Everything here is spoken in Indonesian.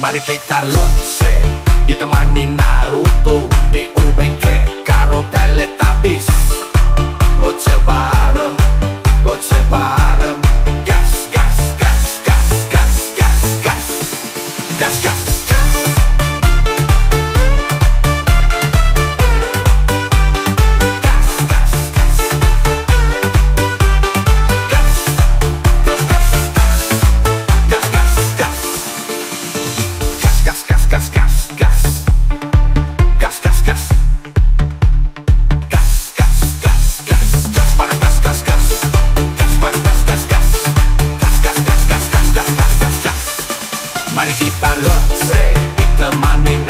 Mari kita lotse Ditemani Naruto Di UBK Karo Teletubbies Lotse bareng Lotse bareng. Gas, gas, gas, gas, gas Gas, gas, gas gas, Look, say, the money.